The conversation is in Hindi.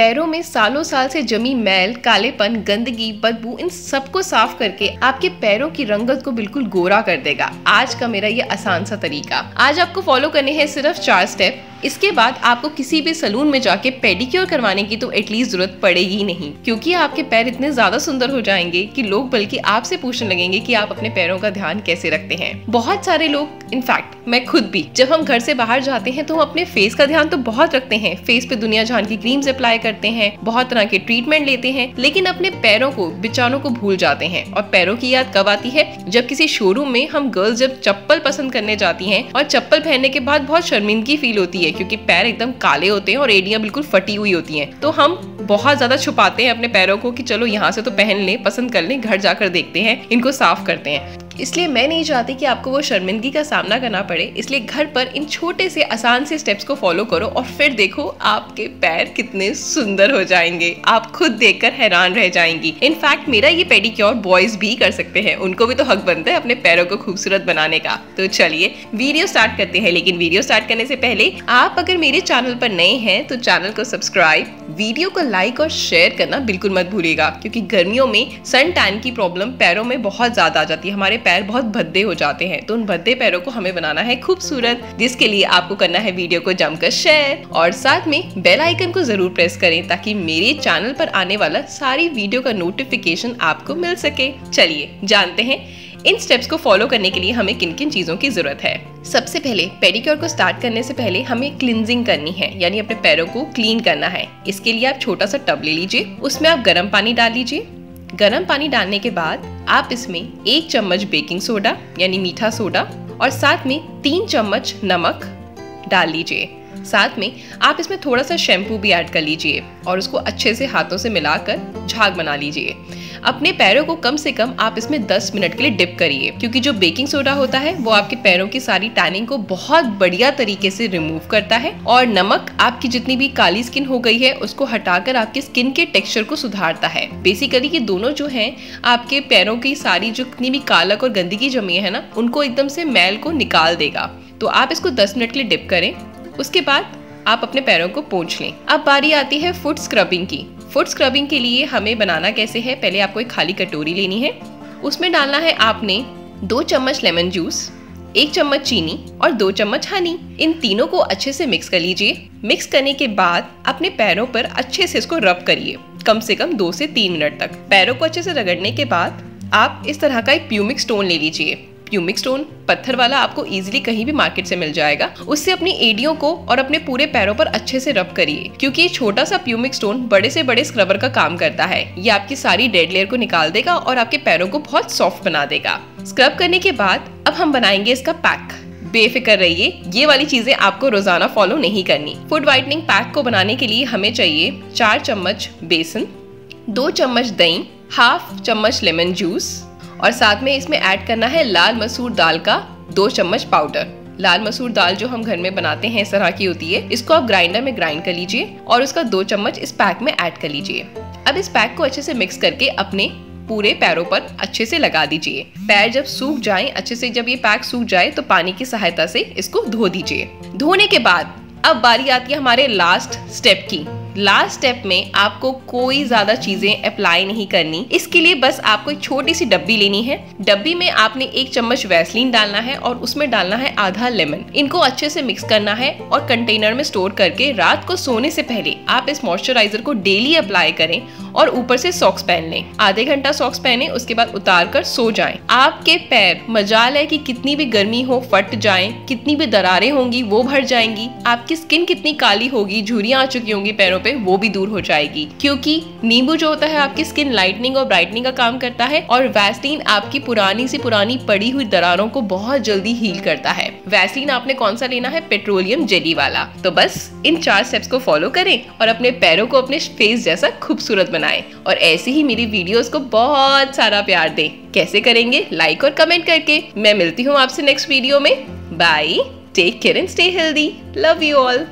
पैरों में सालों साल से जमी मैल, कालेपन, गंदगी, बदबू, इन सबको साफ़ करके आपके पैरों की रंगत को बिल्कुल गोरा कर देगा। आज का मेरा ये आसान सा तरीका। आज आपको फॉलो करने हैं सिर्फ़ चार स्टेप इसके बाद आपको किसी भी सलून में जाके पेडिक्योर करवाने की तो एटलीस्ट ज़रूरत पड़ेगी नहीं, क्योंकि आपके पैर इतने ज़्यादा सुंदर हो जाएँगे कि लोग बल्कि आपसे पूछने लगेंगे कि आप अपने पैरों का ध्यान कैसे रखते हैं। बहुत सारे लोग इनफैक्ट मैं खुद भी, जब हम घर से बाहर जाते हैं तो हम अपने फेस का ध्यान तो बहुत रखते हैं। फेस पे दुनिया जहान की क्रीम्स अप्लाई करते हैं, बहुत तरह के ट्रीटमेंट लेते हैं, लेकिन अपने पैरों को बिचारों को भूल जाते हैं। और पैरों की याद कब आती है? जब किसी शोरूम में हम गर्ल्स जब चप्पल पसंद करने जाती हैं, और चप्पल पहनने के बाद बहुत शर्मिंदगी फील होती है क्योंकि पैर एकदम काले होते हैं और एडियाँ बिल्कुल फटी हुई होती हैं। तो हम बहुत ज़्यादा छुपाते हैं अपने पैरों को कि चलो यहाँ से तो पहन लें, पसंद कर लें, घर जाकर देखते हैं, इनको साफ़ करते हैं। इसलिए मैं नहीं चाहती कि आपको वो शर्मिंदगी का सामना करना पड़े। इसलिए घर पर इन छोटे से, आसान से स्टेप्स को फॉलो करो और फिर देखो आपके पैर कितने सुंदर हो जाएँगे। आप खुद देखकर हैरान रह जाएँगी। इनफैक्ट मेरा ये पेडिक्योर बॉयज़ भी कर सकते हैं। उनको भी तो हक बनता है अपने पैरों को खूबसूरत बनाने का। तो चलिए वीडियो स्टार्ट करते हैं। लेकिन वीडियो स्टार्ट करने से पहले, आप अगर मेरे चैनल पर नए हैं तो चैनल को सब्सक्राइब वीडियो को लाइक और शेयर करना बिल्कुल मत भूलिएगा। क्योंकि गर्मियों में सन टैन की प्रॉब्लम पैरों में बहुत ज़्यादा आ जाती है। हमारे पैर बहुत भद्दे हो जाते हैं तो उन भद्दे पैरों को हमें बनाना है खूबसूरत। जिसके लिए आपको करना है वीडियो को जमकर शेयर और साथ में बेल आइकन को ज़रूर प्रेस करें ताकि मेरे चैनल पर आने वाला सारी वीडियो का नोटिफिकेशन आपको मिल सके। चलिए, जानते हैं इन स्टेप्स को फॉलो करने के लिए हमें किन किन चीज़ों की ज़रूरत है। सबसे पहले पेडिक्योर को स्टार्ट करने से पहले हमें क्लिनजिंग करनी है, यानी अपने पैरों को क्लीन करना है। इसके लिए आप छोटा सा टब ले लीजिए, उसमें आप गर्म पानी डाल लीजिए। गर्म पानी डालने के बाद आप इसमें एक चम्मच बेकिंग सोडा, यानी मीठा सोडा, और साथ में तीन चम्मच नमक डाल लीजिए। साथ में आप इसमें थोड़ा सा शैम्पू भी ऐड कर लीजिए और उसको अच्छे से हाथों से मिलाकर झाग बना लीजिए। अपने पैरों को कम से कम आप इसमें 10 मिनट के लिए डिप करिए, क्योंकि जो बेकिंग सोडा होता है, वो आपके पैरों की सारी टैनिंग को बहुत बढ़िया तरीके से रिमूव करता है और नमक आपकी जितनी भी काली स्किन हो गई है, उसको हटाकर आपकी स्किन के टेक्सचर को सुधारता है। बेसिकली ये दोनों जो है, आपके पैरों की सारी जितनी भी कालक और गंदगी जमी है ना, उनको एकदम से मैल को निकाल देगा। तो आप इसको दस मिनट के लिए डिप करें। उसके बाद आप अपने पैरों को पोंछ लें। अब बारी आती है फुट स्क्रबिंग की। फुट स्क्रबिंग के लिए हमें बनाना कैसे है? पहले आपको एक खाली कटोरी लेनी है। उसमें डालना है आपने दो चम्मच लेमन जूस, एक चम्मच चीनी और दो चम्मच हनी। इन तीनों को अच्छे से मिक्स कर लीजिए। मिक्स करने के बाद अपने पैरों पर अच्छे से इसको रब करिए, कम से कम दो से तीन मिनट तक। पैरों को अच्छे से रगड़ने के बाद आप इस तरह का एक प्यूमिक स्टोन ले लीजिए। प्यूमिक स्टोन पत्थर वाला आपको इजीली कहीं भी मार्केट से मिल जाएगा। उससे अपनी एडियो को और अपने पूरे पैरों पर अच्छे से रब करिए, क्योंकि ये छोटा सा प्यूमिक स्टोन बड़े से बड़े स्क्रबर का काम करता है। ये आपकी सारी डेड लेयर को निकाल देगा और आपके पैरों को बहुत सॉफ्ट बना देगा। स्क्रब करने के बाद अब हम बनाएँगे इसका पैक बेफिक्र रहिए, ये वाली चीज़ें आपको रोज़ाना फॉलो नहीं करनी। फ़ूड व्हाइटनिंग पैक को बनाने के लिए हमें चाहिए चार चम्मच बेसन, दो चम्मच दही हाफ़ चम्मच लेमन जूस और साथ में इसमें ऐड करना है लाल मसूर दाल का दो चम्मच पाउडर लाल मसूर दाल जो हम घर में बनाते हैं इस तरह की होती है, इसको आप ग्राइंडर में ग्राइंड कर लीजिए और उसका दो चम्मच इस पैक में ऐड कर लीजिए। अब इस पैक को अच्छे से मिक्स करके अपने पूरे पैरों पर अच्छे से लगा दीजिए। पैर जब सूख जाए, अच्छे से जब ये पैक सूख जाए तो पानी की सहायता से इसको धो दीजिए। धोने के बाद अब बारी आती है हमारे लास्ट स्टेप की। लास्ट स्टेप में आपको कोई ज़्यादा चीज़ें अप्लाई नहीं करनी। इसके लिए बस आपको एक छोटी सी डब्बी लेनी है। डब्बी में आपने एक चम्मच वैसलीन डालना है और उसमें डालना है आधा लेमन इनको अच्छे से मिक्स करना है और कंटेनर में स्टोर करके रात को सोने से पहले आप इस मॉइस्चराइजर को डेली अप्लाई करें और ऊपर से सॉक्स पहन लें। आधे घंटा सॉक्स पहने उसके बाद उतार कर सो जाएँ। आपके पैर मजाल है कि कितनी भी गर्मी हो फट जाएँ, कितनी भी दरारें होंगी वो भर जाएँगी। आपकी स्किन कितनी काली होगी झुरियाँ आ चुकी होंगी पैरों पे वो भी दूर हो जाएगी। क्योंकि नींबू जो होता है, आपकी स्किन लाइटनिंग और ब्राइटनिंग का काम करता है और वैसलीन आपकी पुरानी से पुरानी पड़ी हुई दरारों को बहुत जल्दी हील करता है। वैसलीन आपने कौन सा लेना है? पेट्रोलियम जेली वाला। तो बस, इन चार स्टेप्स को फॉलो करें और अपने पैरों को अपने फेस जैसा खूबसूरत बनाएँ। और ऐसे ही मेरी वीडियोस को बहुत सारा प्यार दें। कैसे करेंगे? लाइक और कमेंट करके। मैं मिलती हूँ आपसे नेक्स्ट वीडियो में। Bye take care and stay healthy love you all